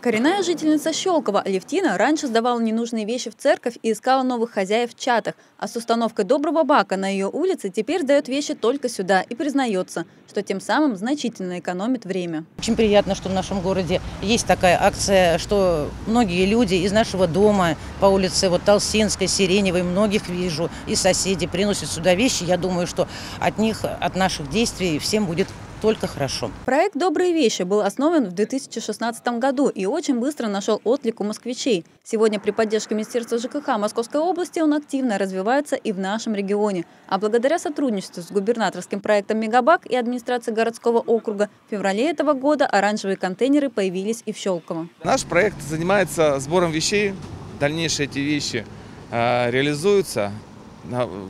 Коренная жительница Щелкова Алевтина раньше сдавала ненужные вещи в церковь и искала новых хозяев в чатах, а с установкой доброго бака на ее улице теперь сдает вещи только сюда и признается, что тем самым значительно экономит время. Очень приятно, что в нашем городе есть такая акция, что многие люди из нашего дома по улице вот Толстинской, Сиреневой, многих вижу, и соседи приносят сюда вещи. Я думаю, что от них, от наших действий всем будет только хорошо. Проект «Добрые вещи» был основан в 2016 году и очень быстро нашел отклик у москвичей. Сегодня при поддержке Министерства ЖКХ Московской области он активно развивается и в нашем регионе. А благодаря сотрудничеству с губернаторским проектом «Мегабак» и администрацией городского округа в феврале этого года оранжевые контейнеры появились и в Щелково. Наш проект занимается сбором вещей. Дальнейшие эти вещи э, реализуются,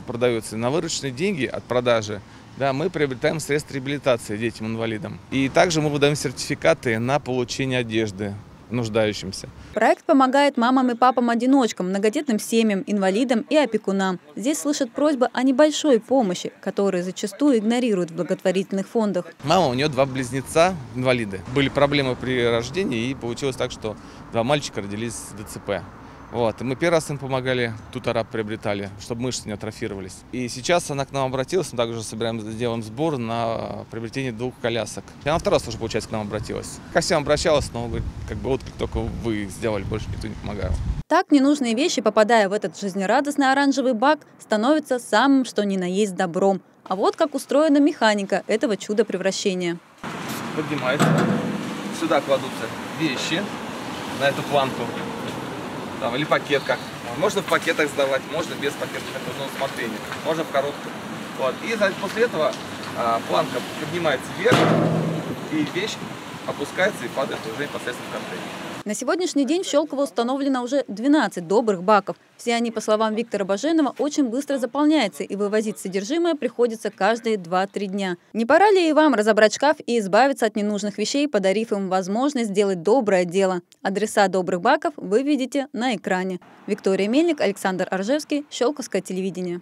продаются на вырученные деньги от продажи да, мы приобретаем средства реабилитации детям-инвалидам. И также мы выдаем сертификаты на получение одежды нуждающимся. Проект помогает мамам и папам-одиночкам, многодетным семьям, инвалидам и опекунам. Здесь слышат просьбы о небольшой помощи, которые зачастую игнорируют в благотворительных фондах. Мама, у нее два близнеца, инвалиды. Были проблемы при рождении, и получилось так, что два мальчика родились с ДЦП. Вот. И мы первый раз им помогали, тутора приобретали, чтобы мышцы не атрофировались. И сейчас она к нам обратилась, мы также собираем, сделаем сбор на приобретение двух колясок. И она второй раз уже, получается, к нам обратилась. Ко всем обращалась, но говорит, как бы вот как только вы сделали, больше никто не помогал. Так ненужные вещи, попадая в этот жизнерадостный оранжевый бак, становятся самым что ни на есть добром. А вот как устроена механика этого чуда превращения. Поднимается, сюда кладутся вещи на эту планку там, или пакет как. Можно в пакетах сдавать, можно без пакетов, это уже усмотрение. Можно в коробку. Вот. И после этого а, планка поднимается вверх, и вещь опускается и падает уже непосредственно в контейнер. На сегодняшний день в Щелково установлено уже 12 добрых баков. Все они, по словам Виктора Баженова, очень быстро заполняются, и вывозить содержимое приходится каждые 2-3 дня. Не пора ли и вам разобрать шкаф и избавиться от ненужных вещей, подарив им возможность сделать доброе дело? Адреса добрых баков вы видите на экране. Виктория Мельник, Александр Аржевский, Щелковское телевидение.